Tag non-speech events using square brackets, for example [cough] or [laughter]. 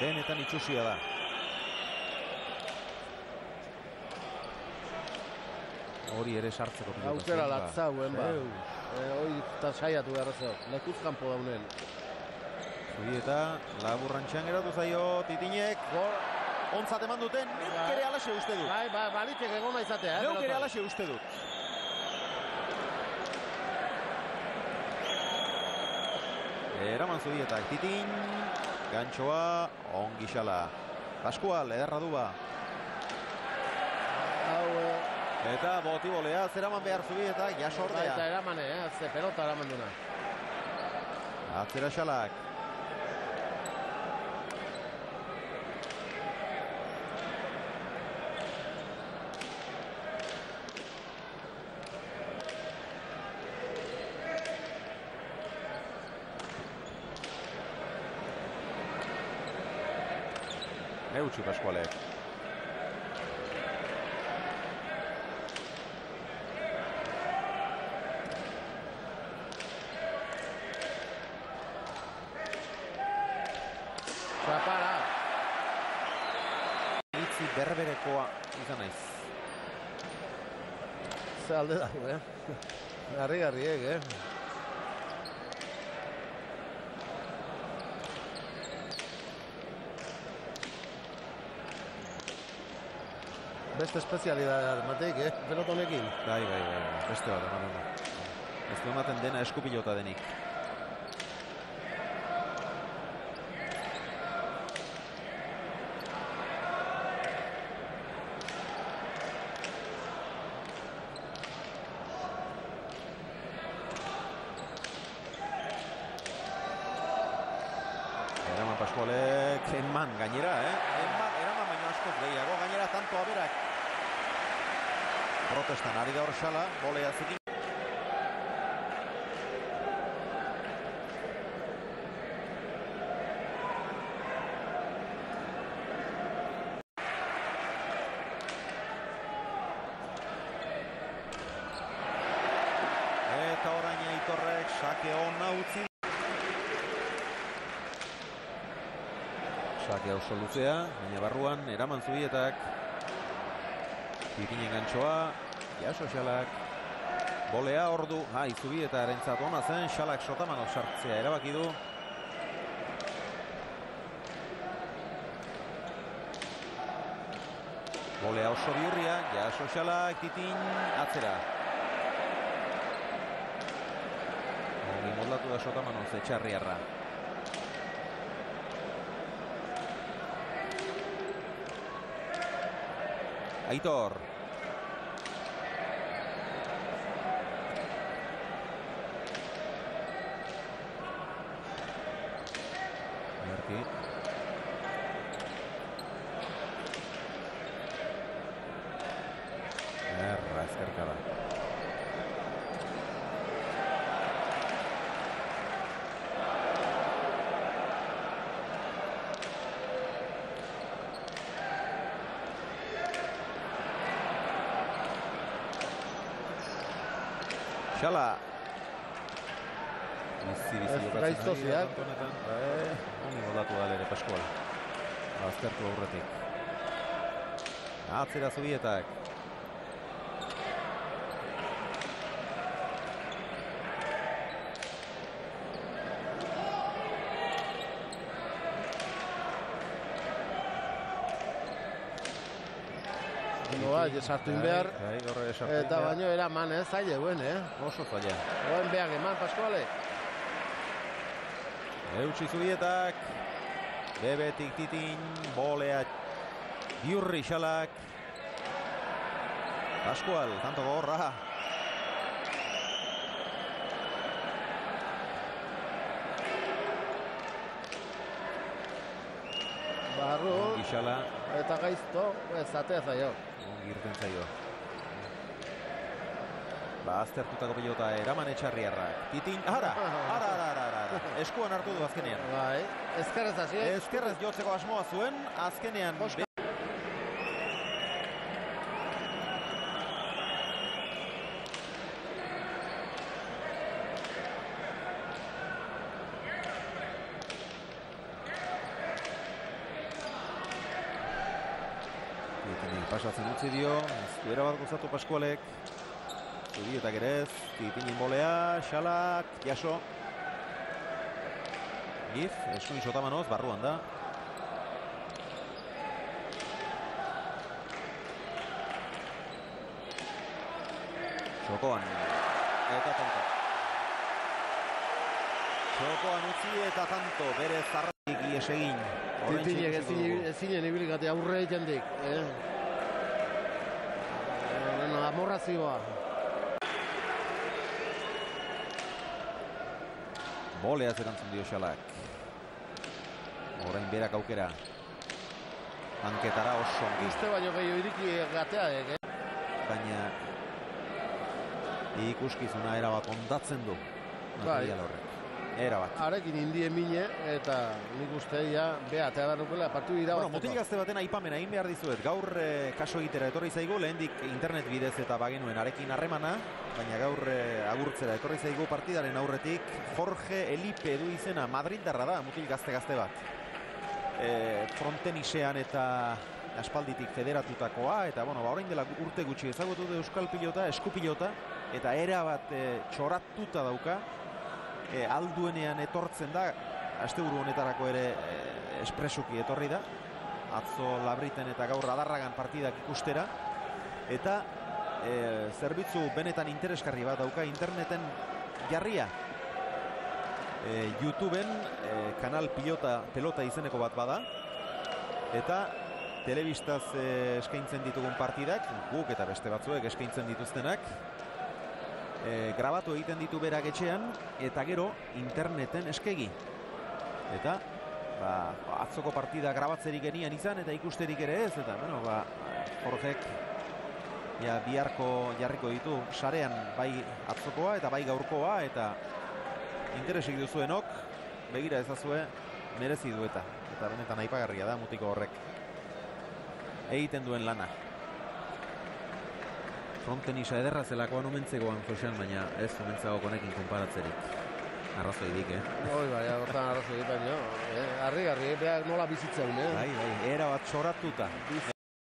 Benetan itxusia da. Hori ere sartzeko pilota. Aukera latzauen, ba. Zeus. E, hoi eta saiatu behar zeo. Lekuz kanpo daunen. Zubieta, laburrantxean geratu zaio, titinek, Gol. ontzat eman duten, neuk Bai. ere alaxe uste dut. Bai, ba, balitek egona izatea, eh? Neuk ere alaxe uste dut. Eraman zubietak, titin, gantxoa, ongi xala. Pascual, ederra du ba. Eh, Eta botibolea, zeraman behar zubietak, baita jasordea. eramane, eh? Ze pelota eraman duna. Atzera xalak. Eutxi Pascualek. Zapara. Itzi berberekoa izan naiz. Ze alde dago, eh? Garri garriek, eh? Beste espezialidad mateik, eh? Pelota honekin. Bai, bai, bai, bai. beste bat ematen da. Ez du ematen dena eskupilota denik. Eraman Pascualek eman gainera, eh? Eman, eraman baino askoz gehiago, gainera tanto aberak protestan ari da hor xala, bolea zikin. Eta orain aitorrek sake hona utzi. Sake oso luzea, baina barruan eraman zubietak. Pitinen gantxoa, jaso xalak. Bolea ordu, ha, izubi eta erentzat ona zen, xalak sotamano sartzea erabaki du. Bolea oso biurria, jaso xalak, titin, atzera. Ongi moldatu da sotamano zetxarriarra. Aitor. Berkit. Nah, Rasker kalah. Xala. Bizi, bizi Ez jokatzen gaizto ari da honetan. Eh, Honi moldatu da ere Pascual. Aztertu aurretik. Atzera zubietak. Ondo ba, sartu in behar. Bai, bai, horre sartu in Eta baino eraman, eh? Zaile guen, eh? Oso zaila. Oen behar eman, Pascuale. Eutsi zubietak. Bebetik titin, bolea. Biurri xalak. Pascual, tanto gorra. Barru, Ongi xala, eta gaizto, ez atea zaio. ongi irten zaio. Ba, aztertutako pilota eraman etxarriarrak. Titin, ara, [laughs] ara, ara, ara, ara, ara. Eskuan hartu du azkenean. Bai, ezkerrez hasi. Ezkerrez jotzeko asmoa zuen, azkenean Boska. Pasatzen utzi dio, ez du gozatu Paskualek. Zubietak ere ez, Titinin bolea, Xalak, jaso. Gif, eskuin sotamanoz, barruan da. Txokoan, eta tanto. Txokoan utzi eta tanto, bere zarratik ies egin. Horrentxe Titinek ikusiko dugu. ezin ezinen ibilgate aurre egitendik. Eh? Amorrazioa. Boleaz erantzun dio xalak. Orain berak aukera. Hanketara oso ongi. Uste baino gehiago iriki gateaek, eh? Baina ikuskizuna erabat ondatzen du. Bai. Erabat. Arekin indie mine eta nik uste ja behatea da nukela partu Bueno, irabazteko. mutil gazte baten aipamena egin behar dizuet. Gaur eh, kaso egitera etorri zaigu, lehendik internet bidez eta bagenuen arekin harremana, baina gaur eh, agurtzera etorri zaigu partidaren aurretik Jorge Elipe du izena Madrildarra da, mutil gazte gazte bat. E, frontenisean eta aspalditik federatutakoa, eta bueno, ba, orain dela urte gutxi ezagutu du euskal pilota, eskupilota, eta era bat e, txoratuta dauka, e, alduenean etortzen da, asteburu honetarako ere e, espresuki etorri da, atzo labriten eta gaur adarragan partidak ikustera, eta e, zerbitzu benetan interesgarri bat dauka interneten jarria. E, YouTubeen e, kanal pilota, pelota izeneko bat bada, eta telebistaz e, eskaintzen ditugun partidak, guk eta beste batzuek eskaintzen dituztenak, e, grabatu egiten ditu berak etxean, eta gero interneten eskegi. Eta ba, atzoko partida grabatzerik genian izan eta ikusterik ere ez, eta bueno, ba, Jorgek ja, biharko jarriko ditu sarean bai atzokoa eta bai gaurkoa eta interesik duzuenok begira ezazue merezi du eta. Eta benetan aipagarria da mutiko horrek. Egiten duen lana frontenisa ederra zelakoan omentzegoan Josean, baina ez omentzago konekin konparatzerik arrazoi dik, eh? Hoi bai, hortan arrazoi baino. Eh? Arri, arri, nola bizitzen, eh? Bai, bai, era bat txoratuta